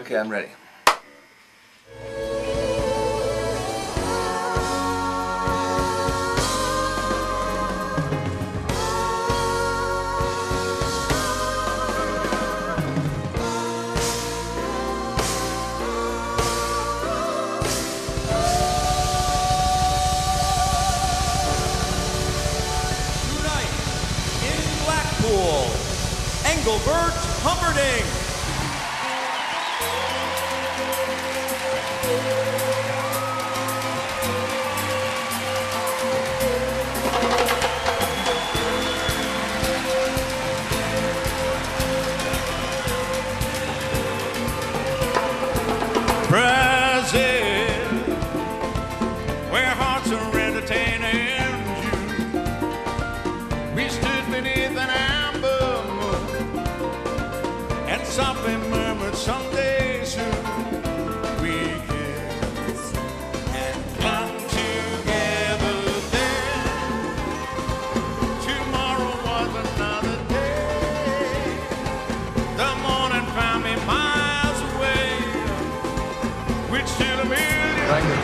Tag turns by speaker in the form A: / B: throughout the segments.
A: Okay, I'm ready.
B: Engelbert Humperdinck.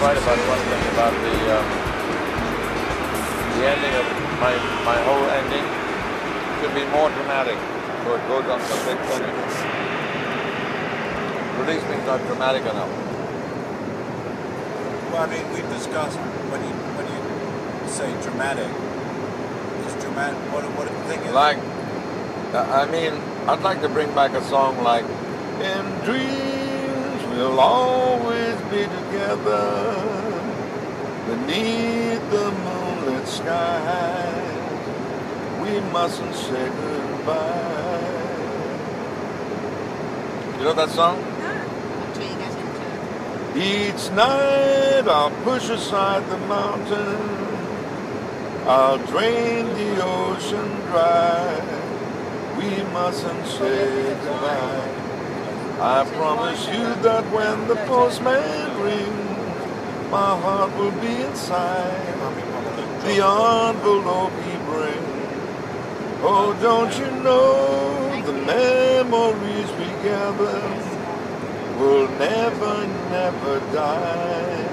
C: Right about one thing about the um, the ending of my my whole ending should be more dramatic, so it goes on the big finish. Release me's not dramatic enough.
D: Well, I mean, we've discussed when you when you say dramatic, is dramatic. What what the thing is?
C: Like, I mean, I'd like to bring back a song like, "In dreams we'll always be together beneath the moonlit sky. We mustn't say goodbye." You know that song? Each night I'll push aside the mountain. I'll drain the ocean dry. We mustn't say goodbye. I promise you that when the postman rings, my heart will be inside the envelope he brings. Oh, don't you know the memories we gather will never, never die.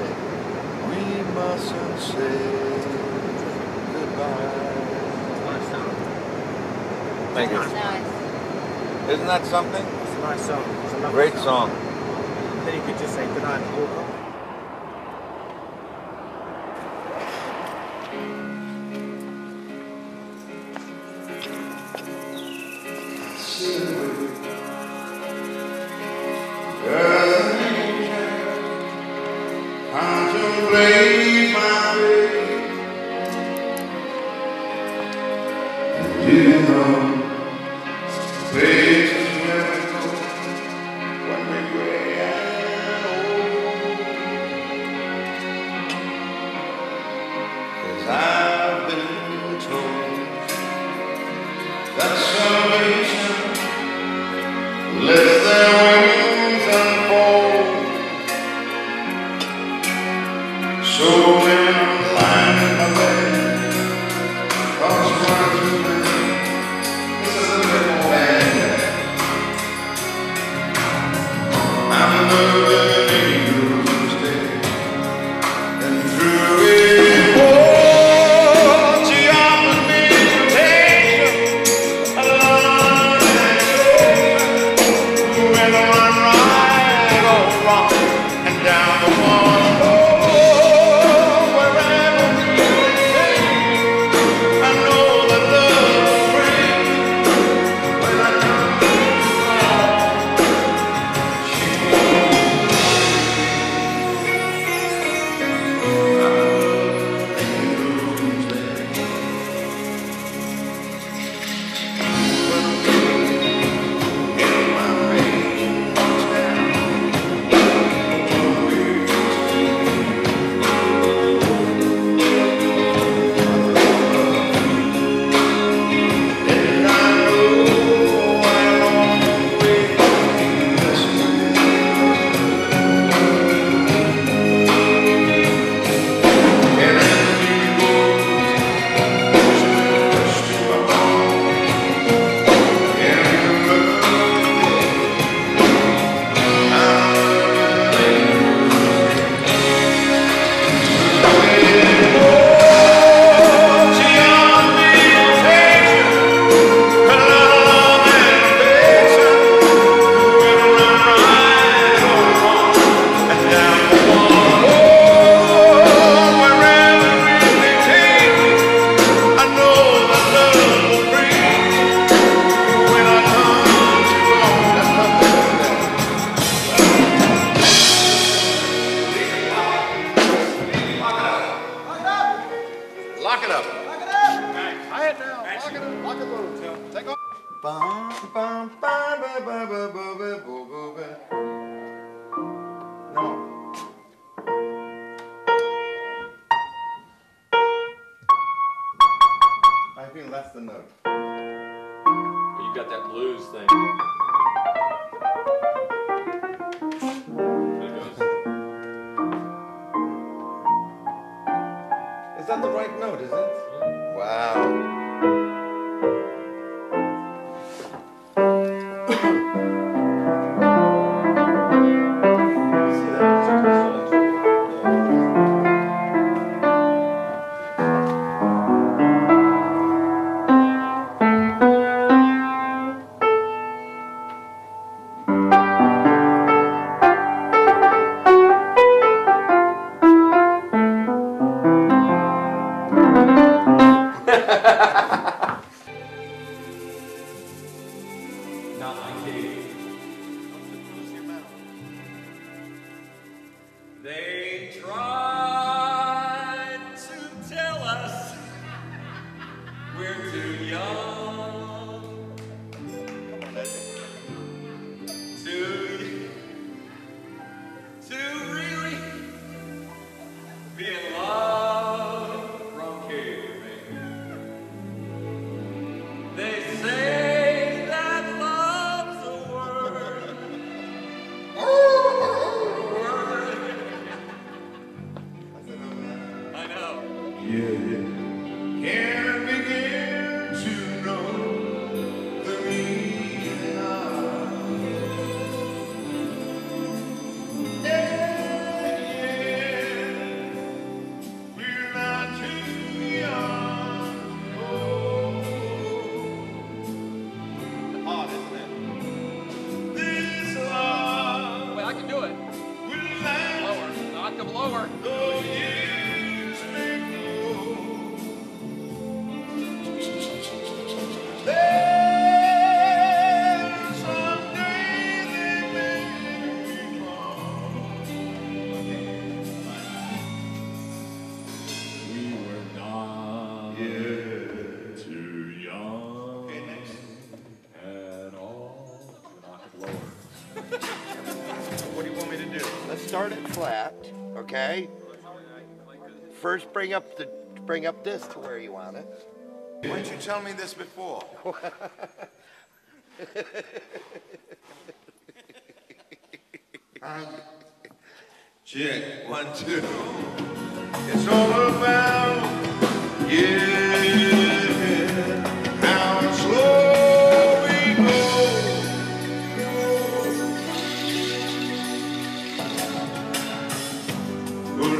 C: We mustn't say goodbye. Thank you. Isn't that something?
E: It's a nice song. It's a lovely
C: Great song.
E: Then you could just say goodnight and walk off.
F: Contemplate Hallelujah. I think that's the note.
A: But you got that blues thing.
F: Is that the right note, is it? Yeah. Wow.
A: not like
B: David.
F: okay?
G: First bring up the bring up this to where you want it.
F: Why didn't you tell me this before? um, check, one, two. It's all about you.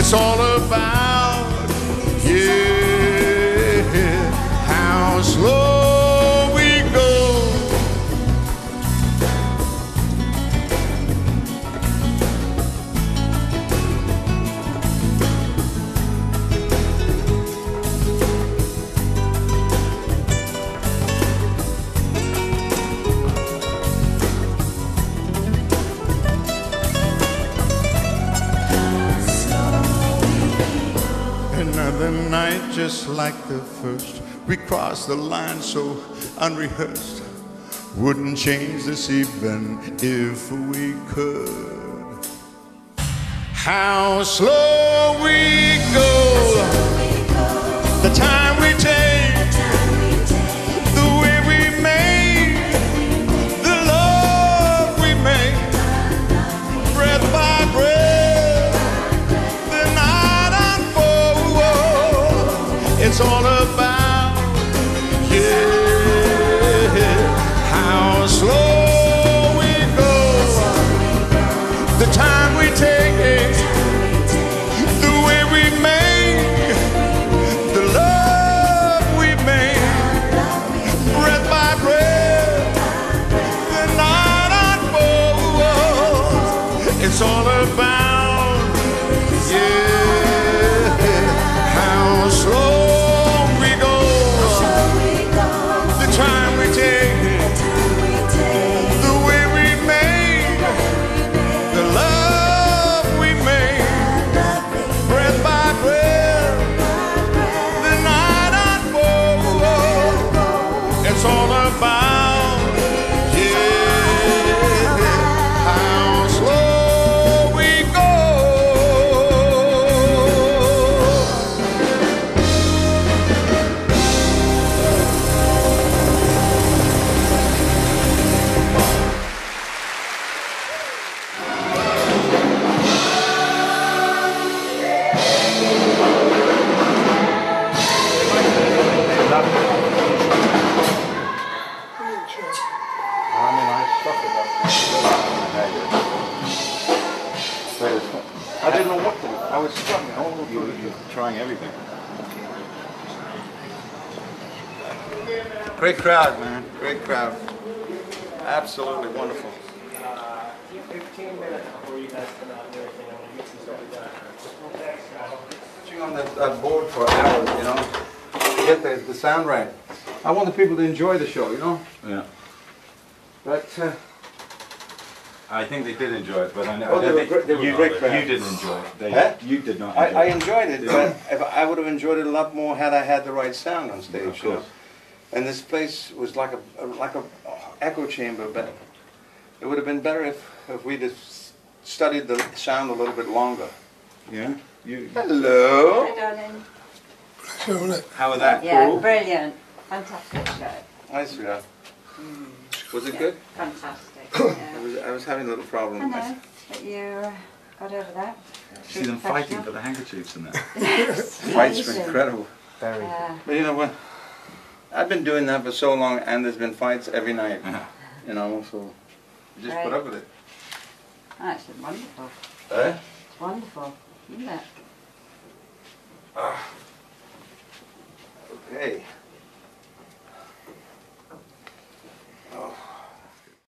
F: It's all night just like the first. We crossed the line so unrehearsed. Wouldn't change this even if we could. How slow we go. The time. it's all about. Yeah, how slow we go, the time we take it, the way we make, the love we make, breath by breath, the night unfolds. It's all about.
H: Great crowd, man. Great crowd. Absolutely wonderful.
E: Fifteen minutes before you guys come out and everything, I'm gonna mix this up done.
I: Sitting on that, that board for hours, you know, get the, the sound right. I want the people to enjoy the show, you know,
H: Yeah.
I: but, uh,
C: I think they did enjoy it, but I know
I: Oh, they
C: I
I: were they were
C: you,
I: great
C: you didn't enjoy it. They,
I: Huh?
C: You did not.
I: I,
C: Enjoy
I: I
C: it.
I: enjoyed it, but if, I would have enjoyed it a lot more had I had the right sound on stage.
C: Of
I: you know.
C: Course.
I: And this place was like a, like a echo chamber, but it would have been better if, if we'd have studied the sound a little bit longer.
C: Yeah. You.
I: Hello.
J: Hi, darling.
I: How was that?
J: Yeah,
I: Cool.
J: brilliant. Fantastic show.
I: Hi, sweetheart. Was it good?
J: Fantastic.
I: I was, I was having a little
J: I
I: problem.
J: know, but you uh, got over that.
C: See them fighting for the handkerchiefs and that.
J: Yes.
I: Fights were incredible.
E: Very.
J: Yeah.
I: But you know what? I've been doing that for so long, and there's been fights every night.
C: Uh-huh.
I: you know, so you just
J: right.
I: put up with it.
J: Ah, That's wonderful.
I: Eh?
J: It's wonderful, isn't it? Ah.
I: Okay. Oh.